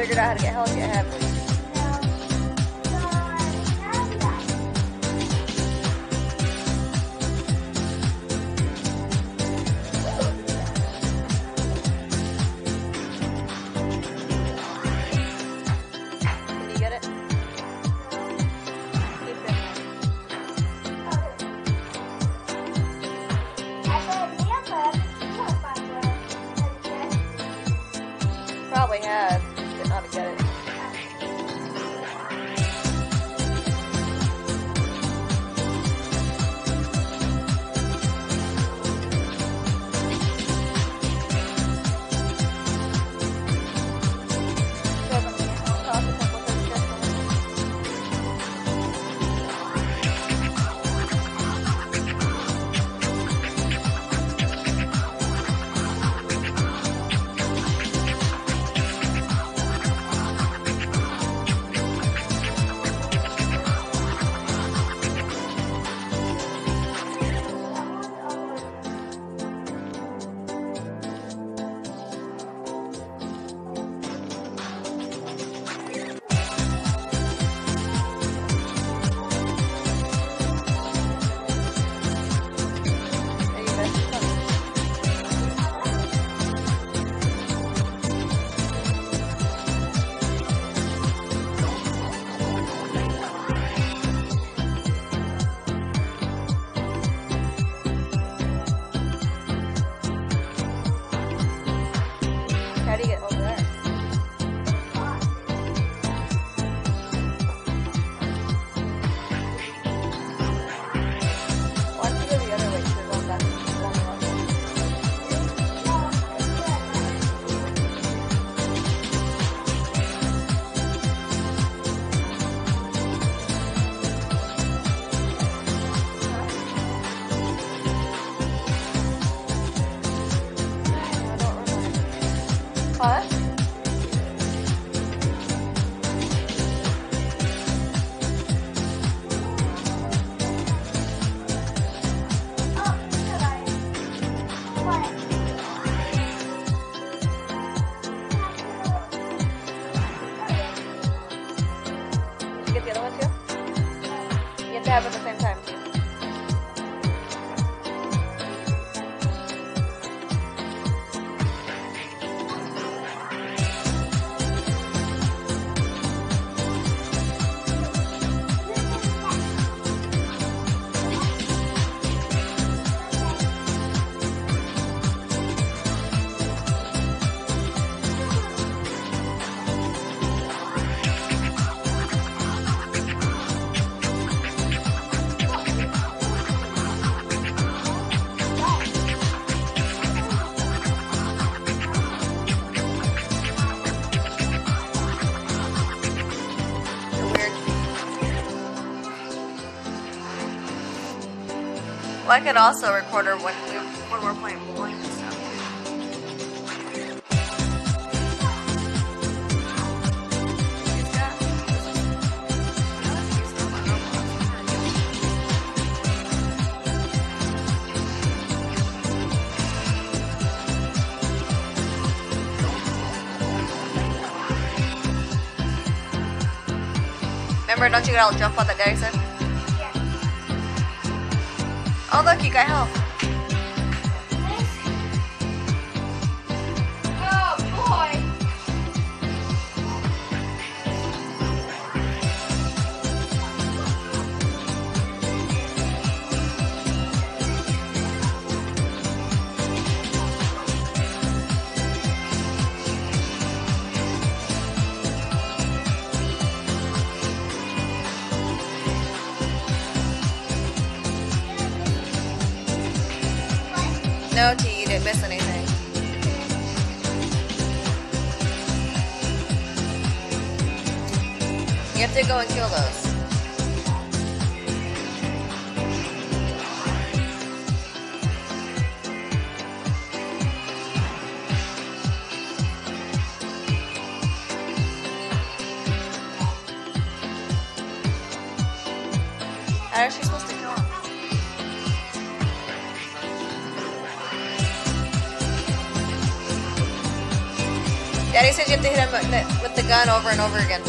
figured out how to get have we? Can have at the same time Well, I could also record her when, we, when we're playing bowling. Remember, don't you gotta jump on that daddy said? Oh, look, you got health. No, T, you didn't miss anything. You have to go and kill those. How is she supposed to Daddy says you have to hit him with the gun over and over again.